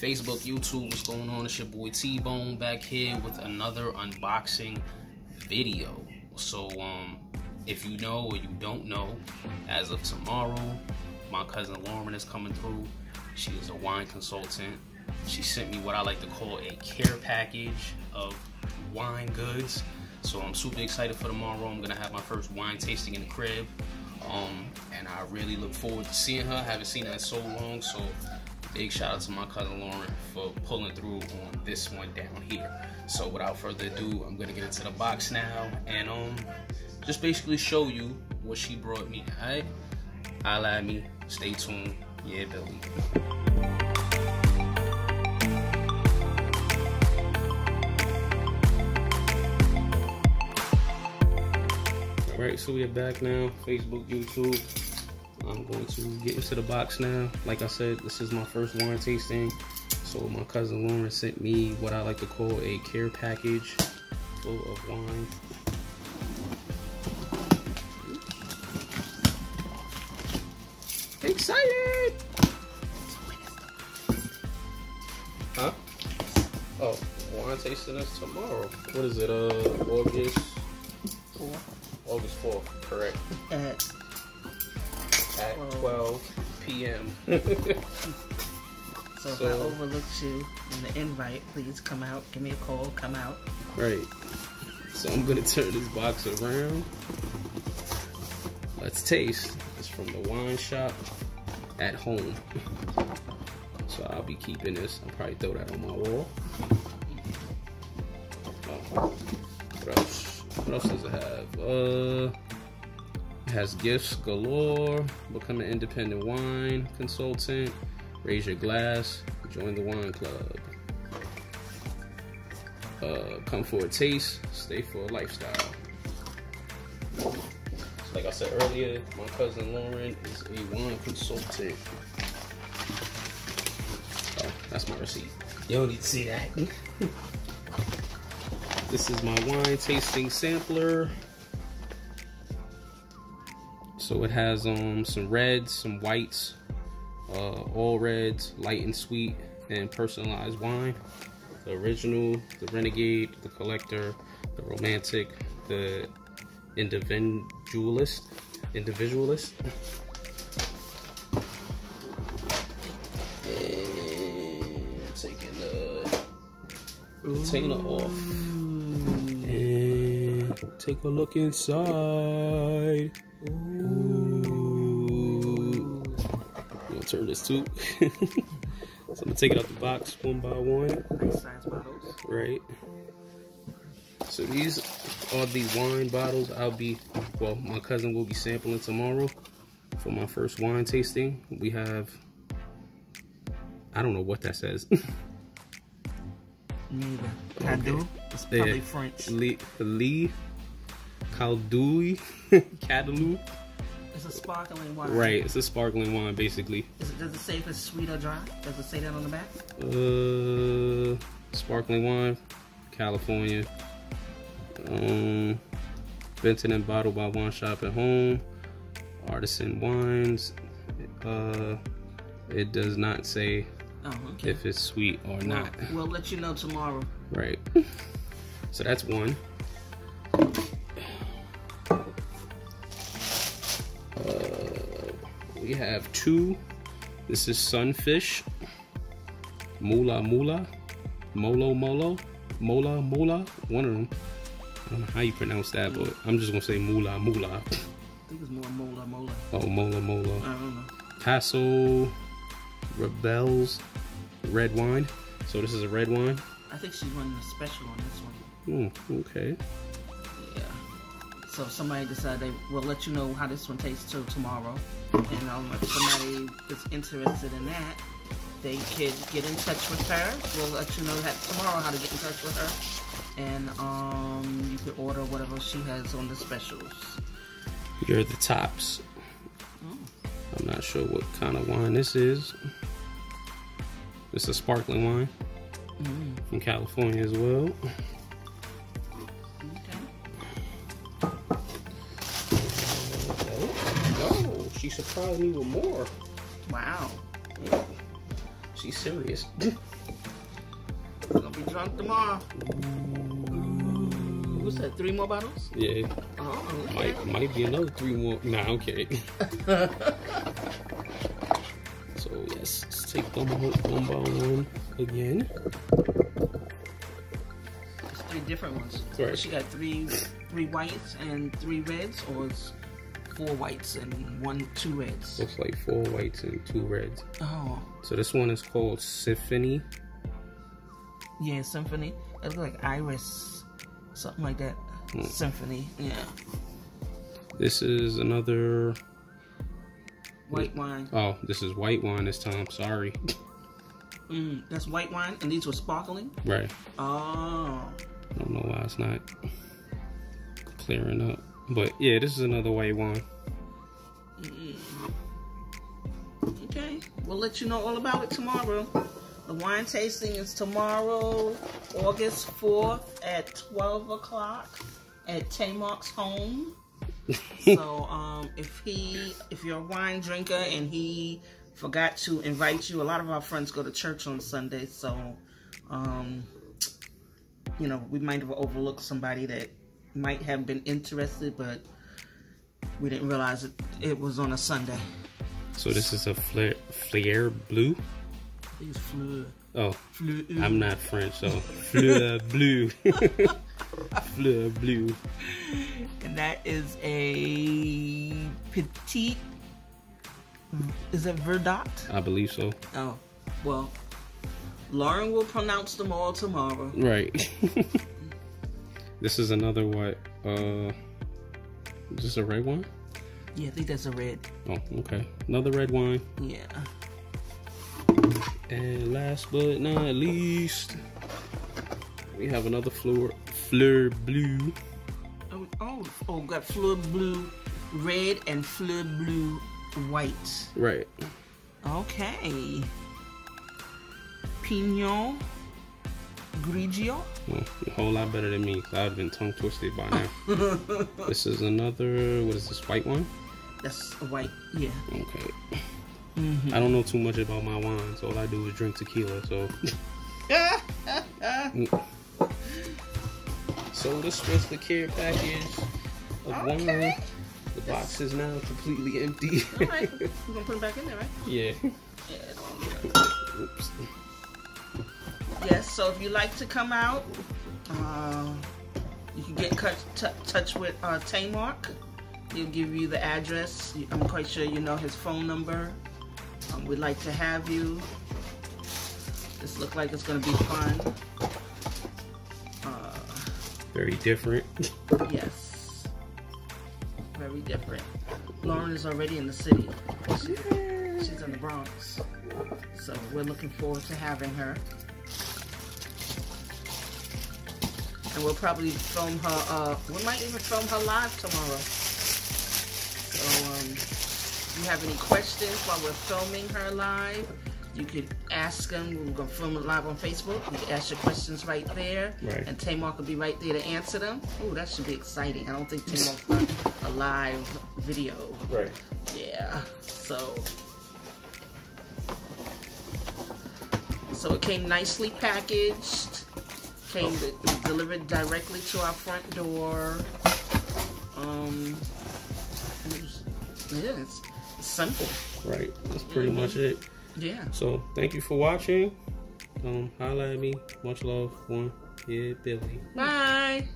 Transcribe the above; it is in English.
Facebook, YouTube, what's going on? It's your boy T Bone back here with another unboxing video. So, um, if you know or you don't know, as of tomorrow, my cousin Lauren is coming through. She is a wine consultant. She sent me what I like to call a care package of wine goods. So I'm super excited for tomorrow. I'm gonna have my first wine tasting in the crib. Um, and I really look forward to seeing her. I haven't seen her in so long, so big shout out to my cousin Lauren for pulling through on this one down here. So without further ado, I'm gonna get into the box now and um just basically show you what she brought me. Alright? Holla at me, stay tuned. Yeah, Billy. Alright, so we are back now. Facebook, YouTube. I'm going to get into the box now. Like I said, this is my first wine tasting. So my cousin Lauren sent me what I like to call a care package full of wine. Excited! Huh? Oh, wine tasting is tomorrow. What is it? Uh, August Four. August 4th, correct. At At 12 p.m. so, if I overlooked you in the invite, please come out. Give me a call. Come out. Right. So I'm gonna turn this box around. Let's taste. It's from the wine shop at home. So I'll be keeping this. I'll probably throw that on my wall. Oh, what else? What else does it have? Uh, it has gifts galore. Become an independent wine consultant. Raise your glass. Join the wine club. Uh, come for a taste, stay for a lifestyle. Like I said earlier, my cousin Lauren is a wine consultant. Oh, that's my receipt. You don't need to see that. this is my wine tasting sampler. So it has um some reds, some whites, uh, all reds, light and sweet, and personalized wine the original, the renegade, the collector, the romantic, the individualist, individualist. And taking the container off. And take a look inside. Ooh. Turn this too. so I'm gonna take it out the box one by one. Nice size bottles. Right. So these are the wine bottles I'll be, well, my cousin will be sampling tomorrow for my first wine tasting. We have, I don't know what that says. Neither. Cadu. It's probably Yeah. French. Lee, Lee Caldoui, Cadalou. It's a sparkling wine. Right, it's a sparkling wine basically. Is it, does it say if it's sweet or dry? Does it say that on the back? Uh, sparkling wine, California. Um, invented and bottled by Wine Shop at Home. Artisan wines. Uh, it does not say Oh, okay. if it's sweet or Well, not. we'll let you know tomorrow. Right. So that's one. We have two. This is sunfish. Mula mula. Molo molo. Mola mola. One of them. I don't know how you pronounce that, but I'm just gonna say mula mula. I think it's more mola mola. Oh, mola I mola. don't know. Paso Robles red wine. So this is a red wine. I think she's running a special on this one. Oh, okay. So if somebody decide they will let you know how this one tastes till tomorrow. And um, if somebody is interested in that, they could get in touch with her. We'll let you know that tomorrow how to get in touch with her. And um, you could order whatever she has on the specials. You're the tops. I'm not sure what kind of wine this is. It's a sparkling wine from California as well. She surprised me with more. Wow. She she's serious. Gonna be drunk tomorrow. What's that? Three more bottles? yeah, Oh, okay. might might be another three more. Nah, I'm kidding. so yes, let's take them one by one again. It's three different ones. Right. She got three three whites and three reds, or it's four whites and one two reds. Looks like four whites and two reds. Oh, So this one is called Symphony. yeah, symphony. It looks like iris, something like that. Hmm. Symphony, yeah. This is another. White wine. Oh, this is white wine this time. Sorry. Mm, that's white wine, and these were sparkling. right. Oh, I don't know why it's not clearing up. But yeah, this is another white wine. okay. We'll let you know all about it tomorrow. The wine tasting is tomorrow, August 4th at 12 o'clock at Tamark's home. so um, if he, if you're a wine drinker and he forgot to invite you, a lot of our friends go to church on Sunday, so um, you know we might have overlooked somebody that might have been interested, but we didn't realize it, it was on a Sunday. So this is a flare, flare blue. These fleur, Oh, fleur. I'm not French, so fleur bleu. fleur bleu. and that is a petite. Is it Verdot? I believe so. Oh, well, Lauren will pronounce them all tomorrow. Right. this is another what? Uh, is this a red wine? Yeah, I think that's a red. Oh, okay. Another red wine. Yeah. And last but not least, we have another fleur, fleur Blue. Oh, oh, oh, got Fleur Blue red and Fleur Blue white. Right. Okay. Pignon Grigio. Well, a whole lot better than me. I've been tongue twisted by now. this is another. What is this? White one? That's a white. Yeah. Okay. Mm-hmm. I don't know too much about my wines. All I do is drink tequila. So. Mm. so this was the care package of wine. Okay. The box is now completely empty. All right. We're gonna put it back in there, right? yeah. Yeah. Oops. Yes, so if you like to come out, uh, you can get touch with uh, Tamark. He'll give you the address. I'm quite sure you know his phone number. Um, we'd like to have you. This look like it's gonna be fun. Uh, Very different. yes, very different. Lauren is already in the city. She- she's in the Bronx, so we're looking forward to having her. And we'll probably film her. Uh, we might even film her live tomorrow. So, um, if you have any questions while we're filming her live, you could ask them. We're gonna film it live on Facebook. You can ask your questions right there, Right. and Tamar will be right there to answer them. Oh, that should be exciting. I don't think Tamar's done a live video. Right. Yeah. So. So it came nicely packaged. Came it was delivered directly to our front door. Um. it was- Yeah, it's, simple. Right. That's pretty much it. Yeah. So thank you for watching. Um, holla at me. Much love. One. Yeah, Billy. Bye.